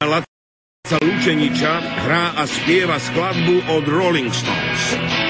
Laca Lučeniča hrá a spieva skladbu od Rolling Stones.